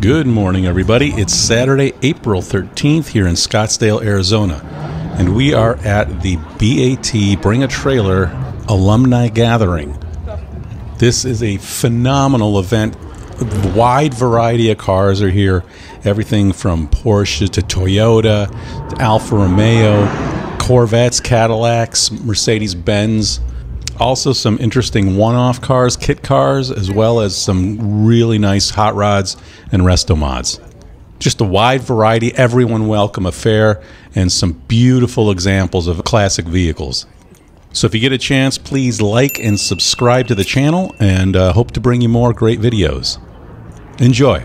Good morning, everybody. It's Saturday, April 13th here in Scottsdale, Arizona, and we are at the BAT Bring a Trailer Alumni Gathering. This is a phenomenal event. A wide variety of cars are here. Everything from Porsche to Toyota, to Alfa Romeo, Corvettes, Cadillacs, Mercedes Benz. Also, some interesting one off cars, kit cars, as well as some really nice hot rods and resto mods. Just a wide variety, everyone welcome affair, and some beautiful examples of classic vehicles. So, if you get a chance, please like and subscribe to the channel, and uh, hope to bring you more great videos. Enjoy.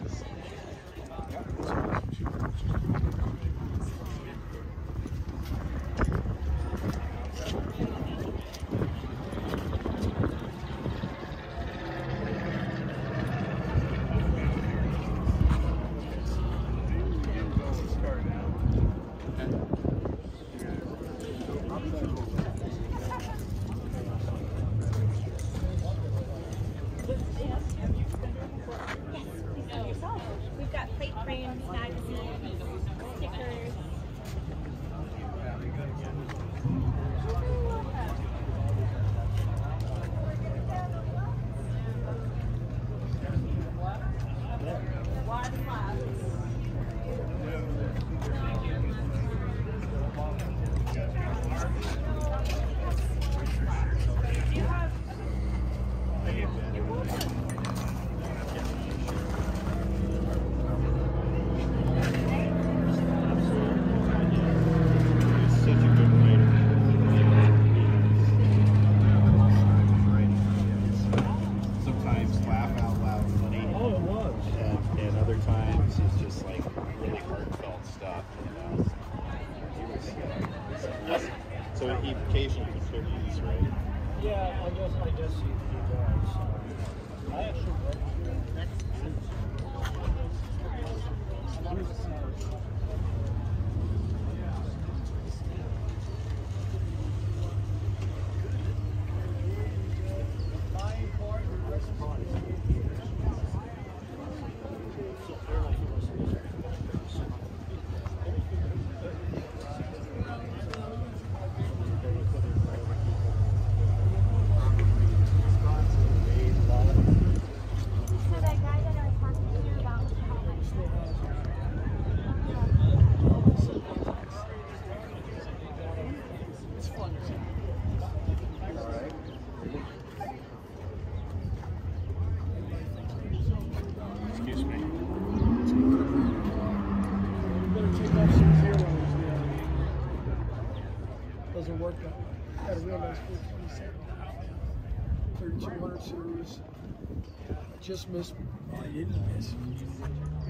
Missed. I didn't miss.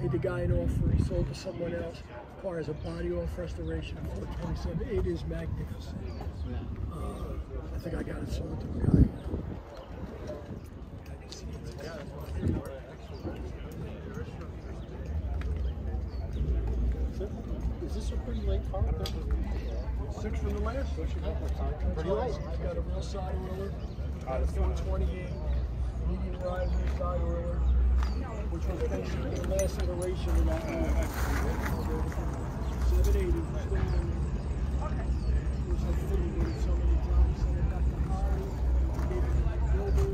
Made the guy an offer. He sold to someone else. Car has a body off restoration. 427. It is magnificent. Uh, I think I got it sold to a guy. Is this a pretty late car? Six from the last. Pretty late. I got a real side oiler. Got a 428 medium rise rear side oiler, which was basically the last iteration of that. one. 780. still in there. Which I figured so many times. Got the Holley, got the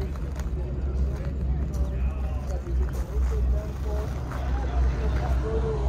manifold. Further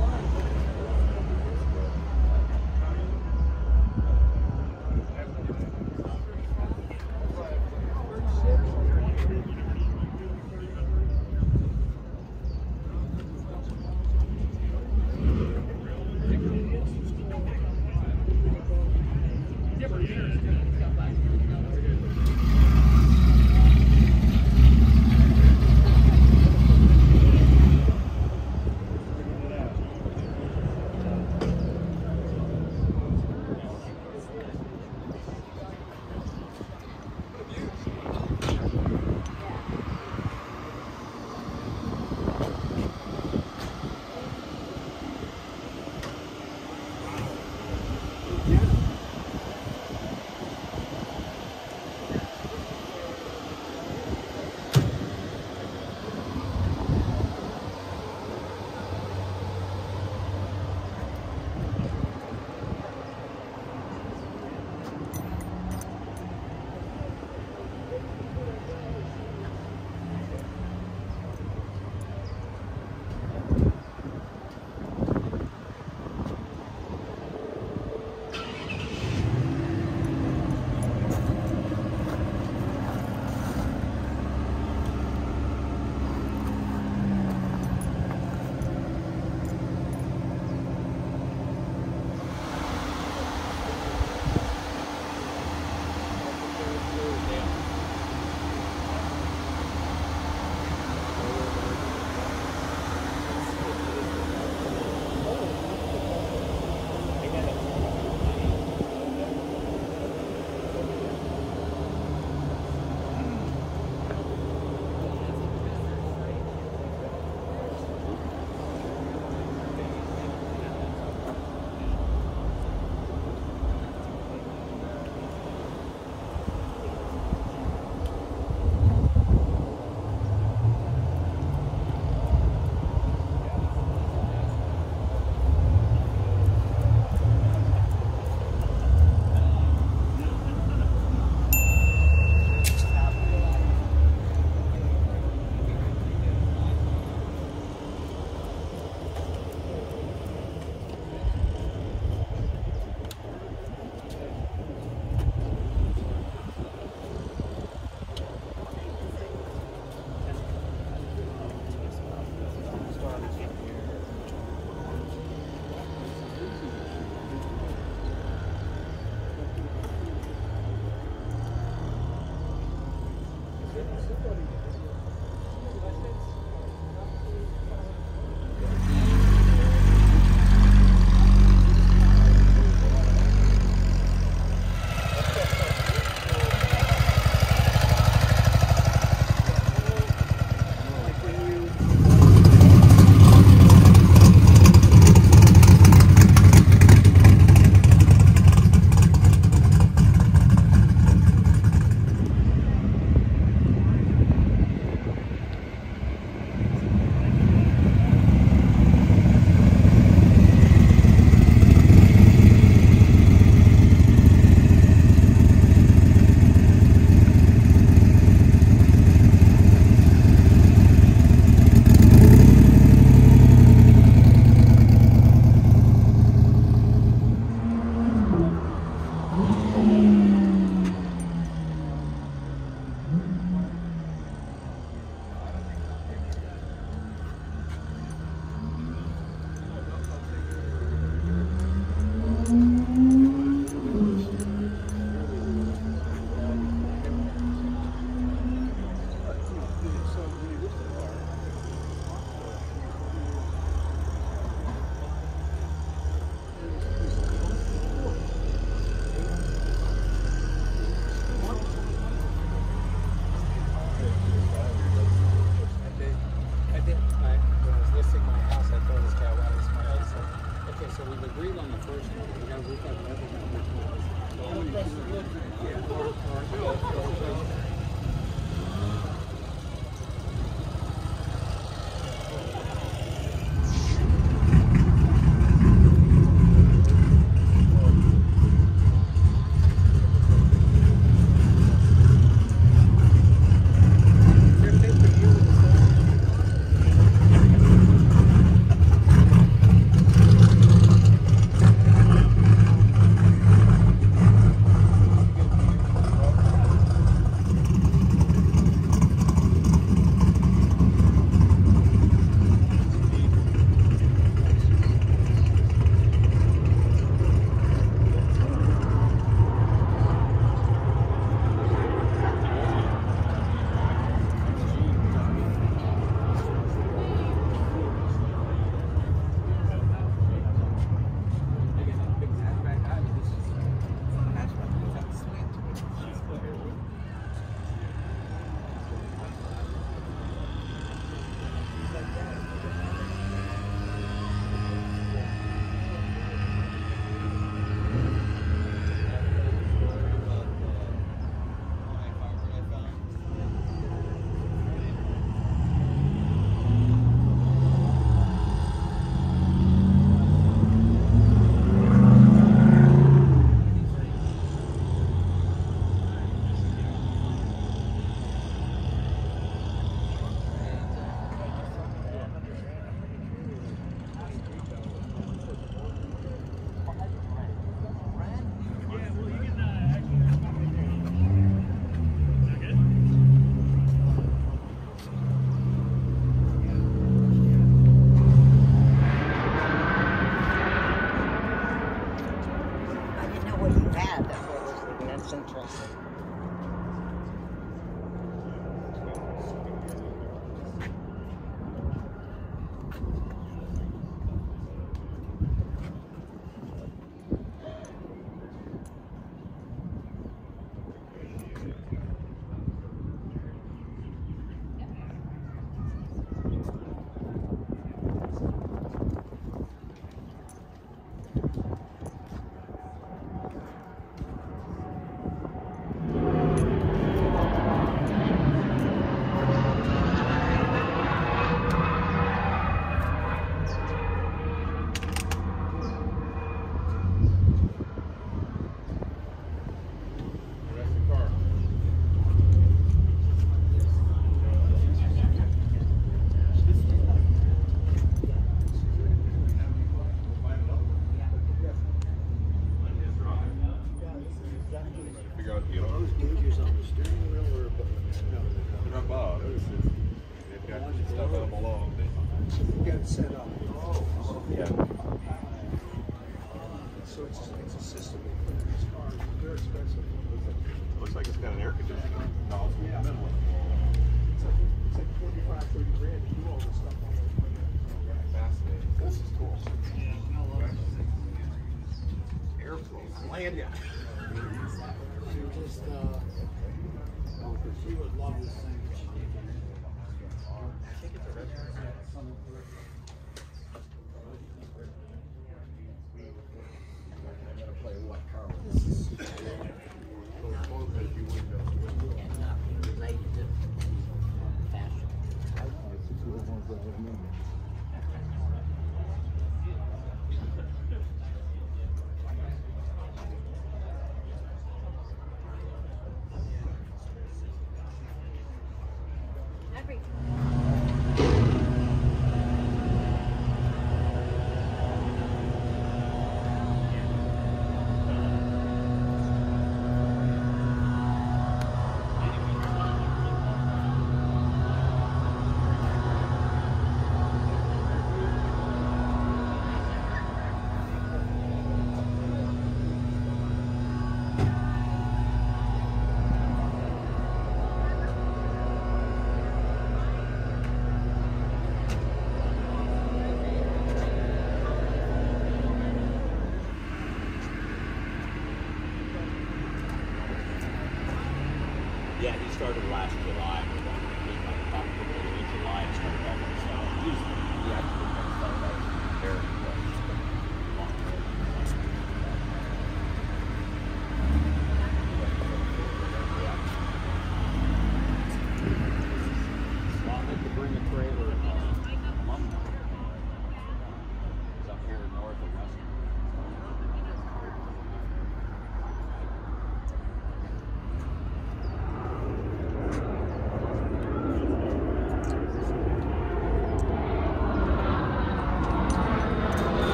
Every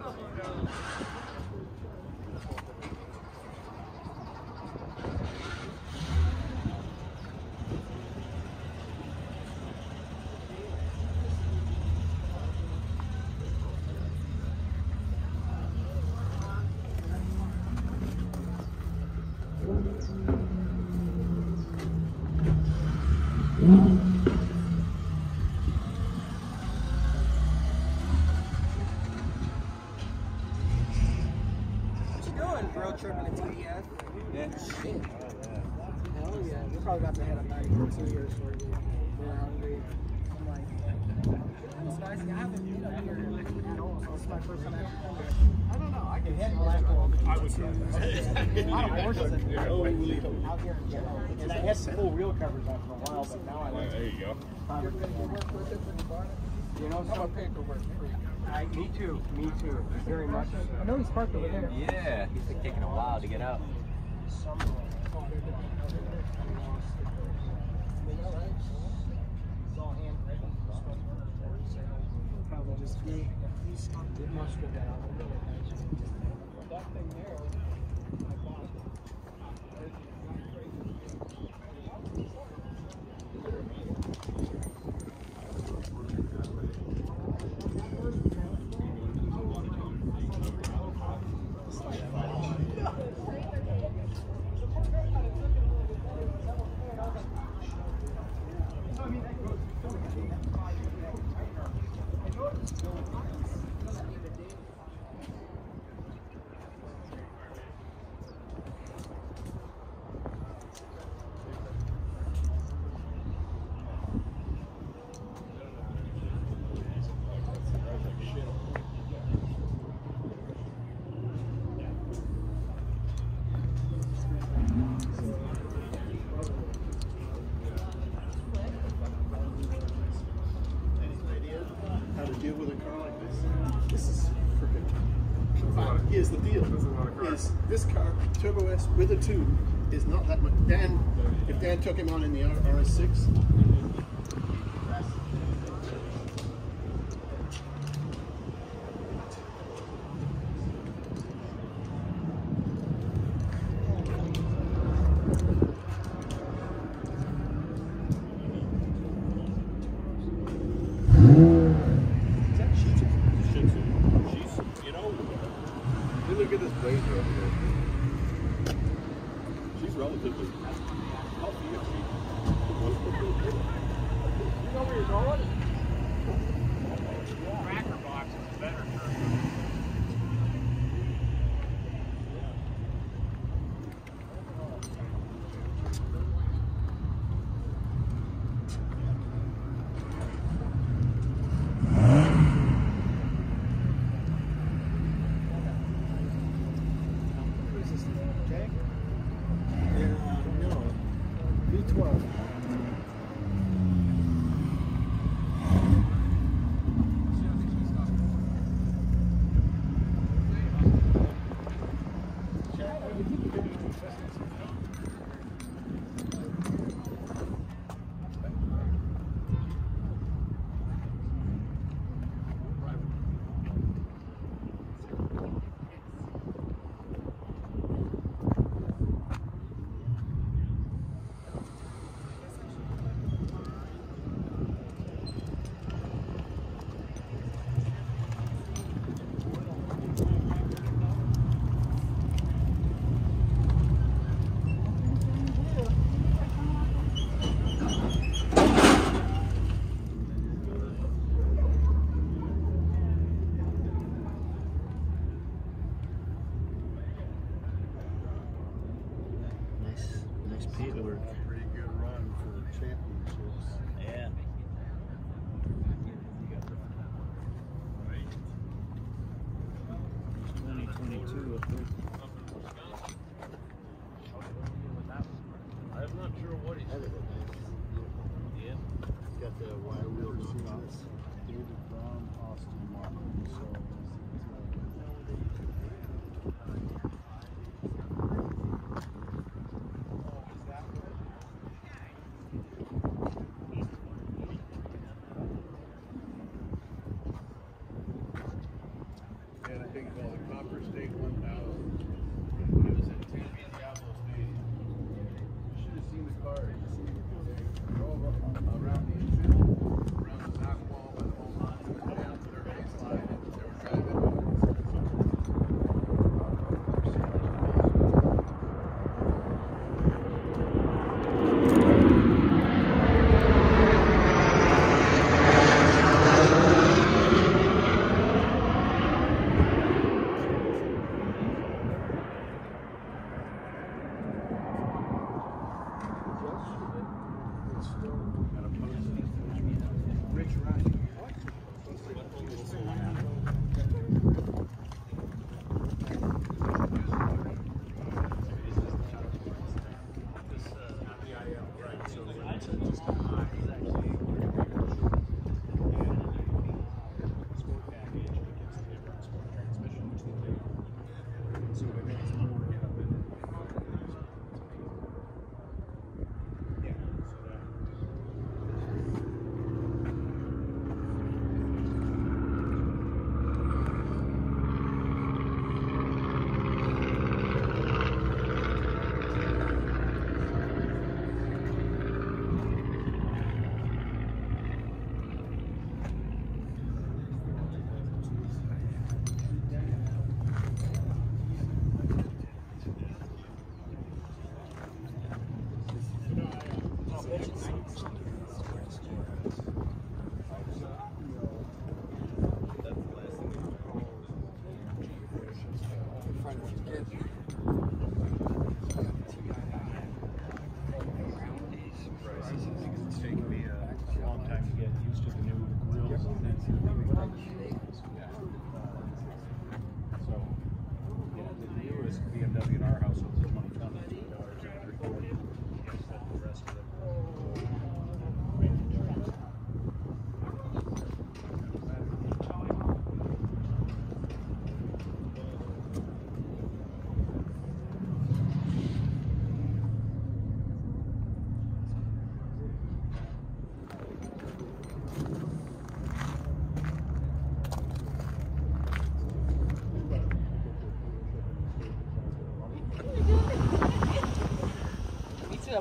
Oh, no. I would A lot of horses. Out here in general. And I had some full wheel covers on for a while, but now I like There you go. You're paperwork with it you know, paperwork. I, me too, me too, very much. I know he's parked over there. Yeah, he's been taking a while to get out. Probably just it must have been out there. That thing there, I bought it. how to deal with a car like this. This is freaking. Here's the deal: is this car Turbo S with a tube is not that much. Dan, if Dan took him on in the RS6,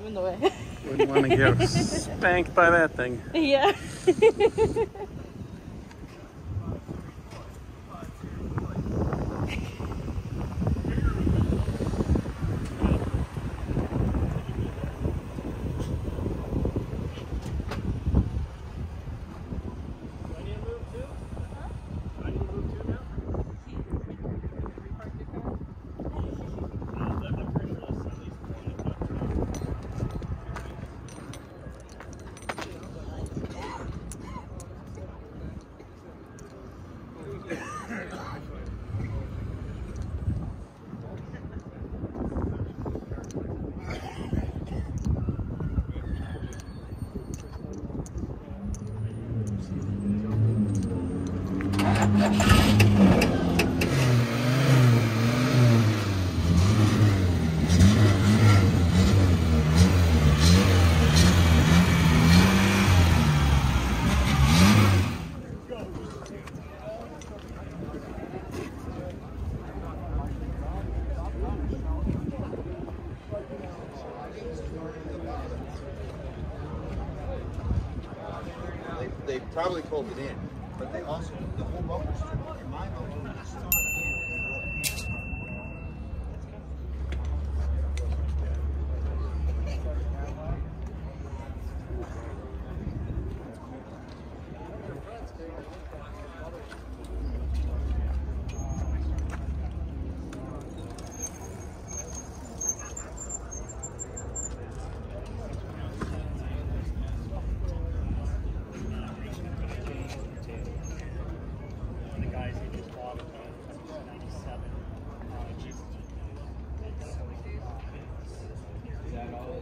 In the way. Wouldn't want to get spanked by that thing. Yeah.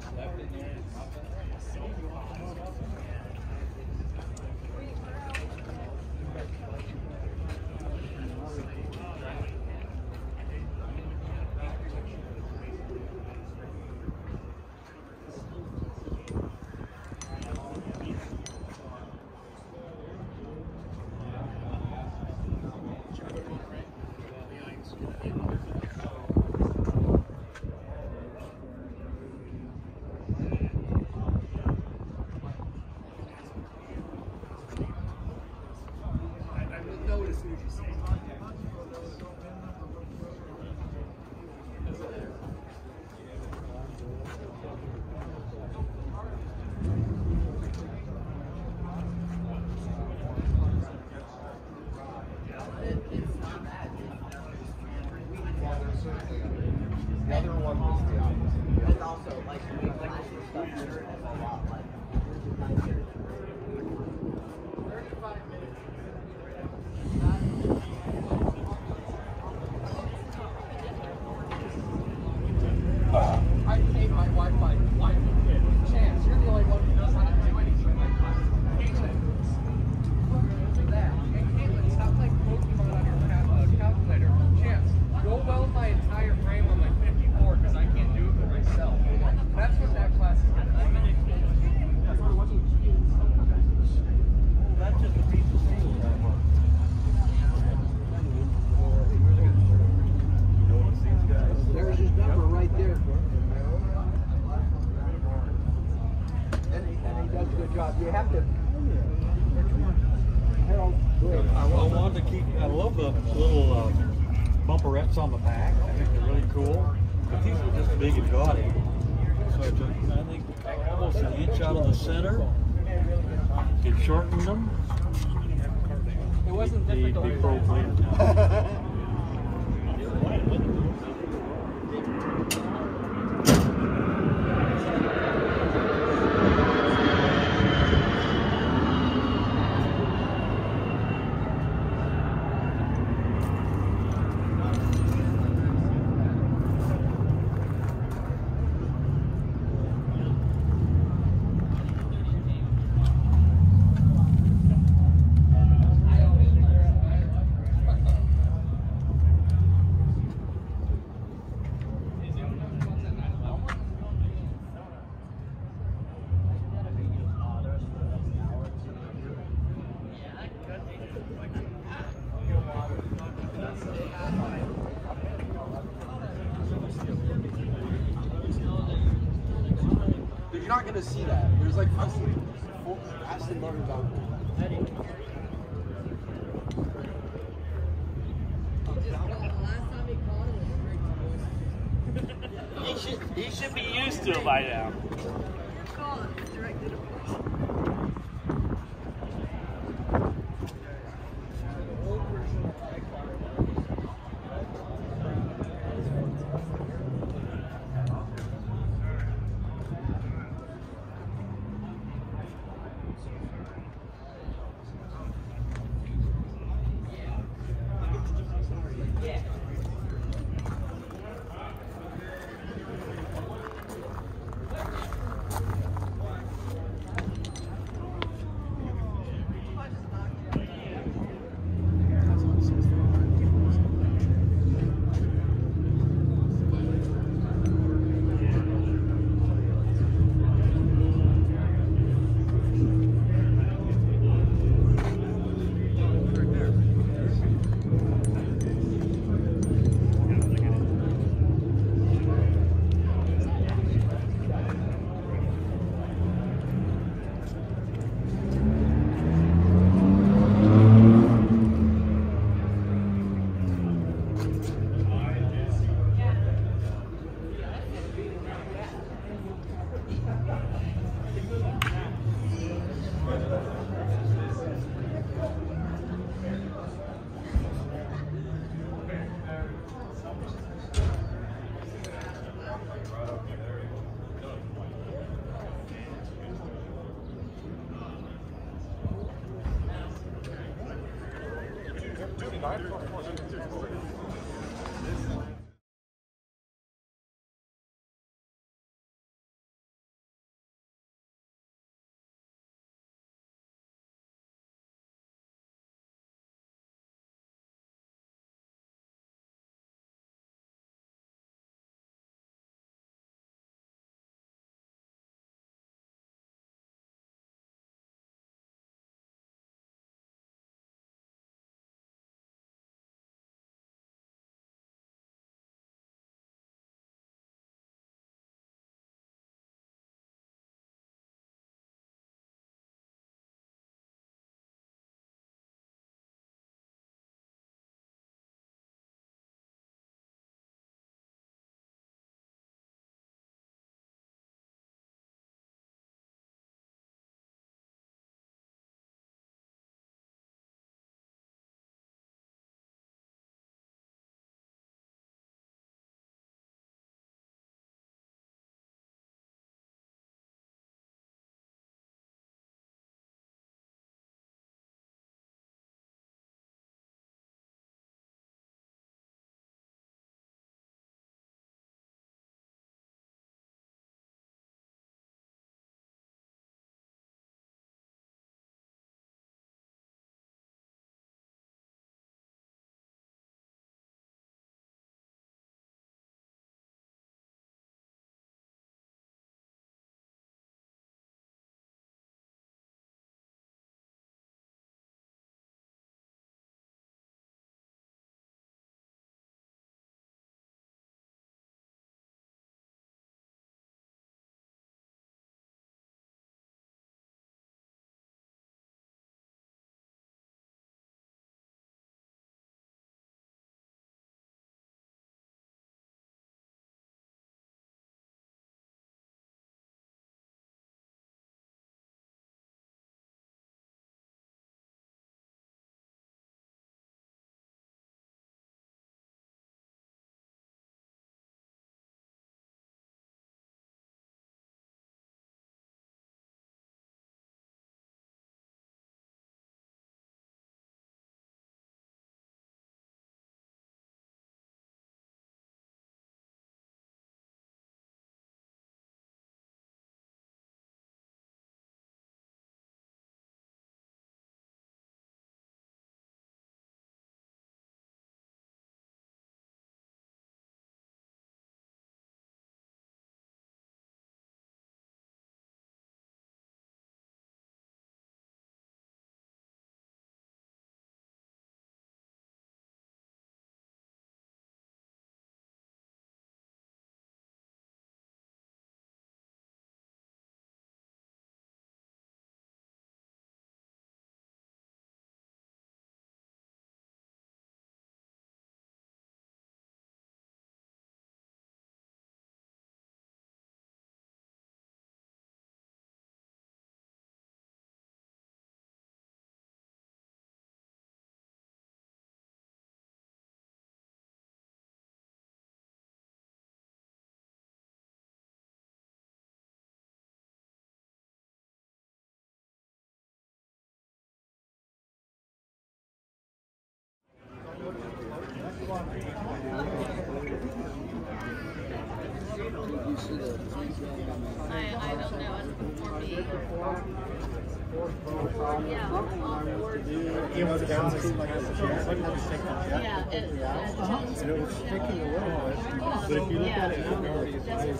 left in there. to see that. There's like four, Aston He should, he should be used to it by now. Leipzig.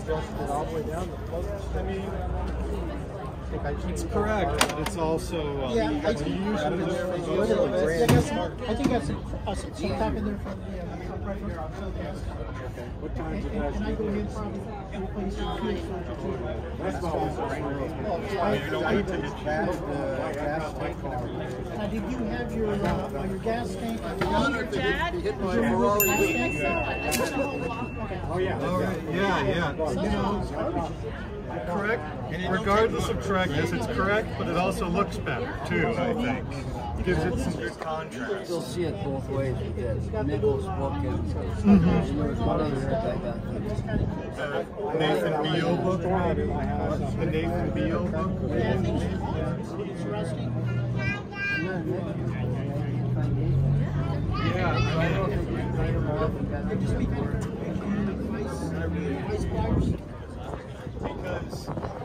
It's adjusted all the way down. I mean, It's correct, but it's also, uh, Yeah, I when you use think as- literally I I think that's some, some some top in there for the, uh, what time's it and I go in probably replace the fuel filter too. That's what was I I even passed the gas tank. Now, did you have your, uh, your gas tank? Oh, your dad? Hit my Ferrari. I think so. I think so. Oh, yeah. All right, yeah, yeah. Correct, regardless of correctness, it's correct, but it also looks better too, I think. Gives it some good contrast. You'll see it both ways with this. Nichols book and and there was one other that I got. Uh, Nathan Beal book. The Nathan Beal book? Yeah, I think so. It's rusty. Yeah, I don't know. I just speak ice blocks. Because, It was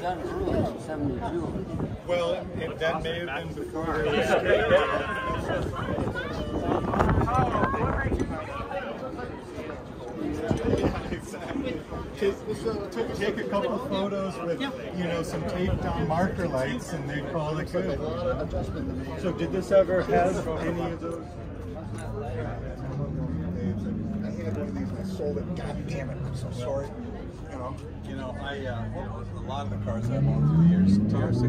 done early in seventy-two. well, it- that may have been before it was straight. Exactly. Take, take- take a couple photos with, you know, some taped down marker lights and they call it good. So did this ever have any of those? I had one of these and I sold it. God damn it! I'm so sorry. You know. You know, I, uh, a lot of the cars I've owned through the years, TR6s.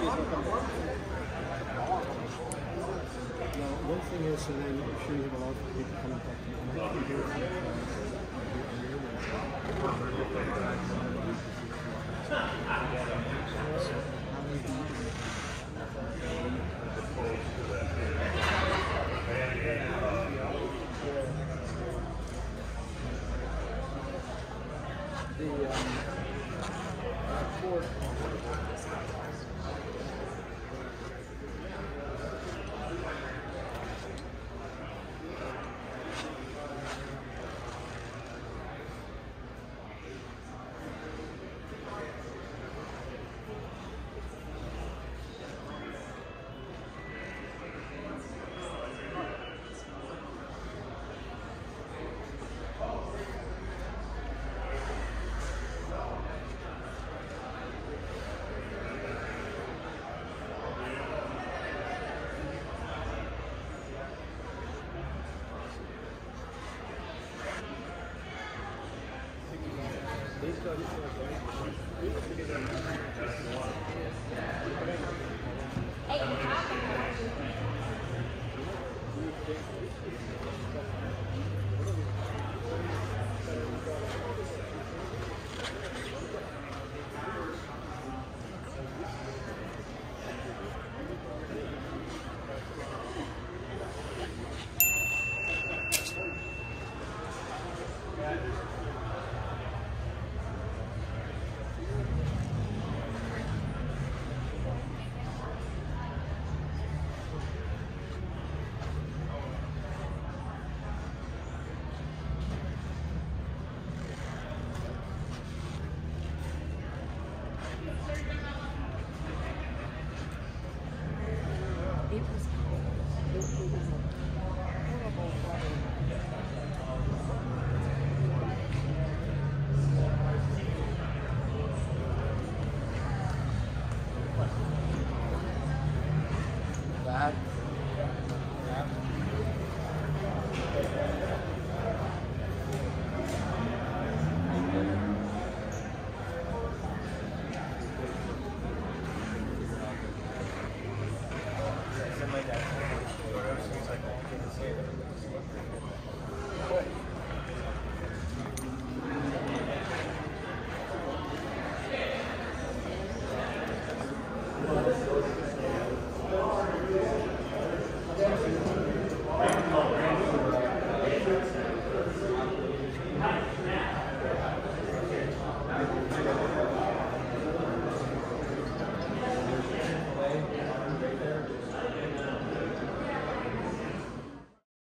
One thing is, and I'm sure you have a lot of people coming back to you. I Thank you.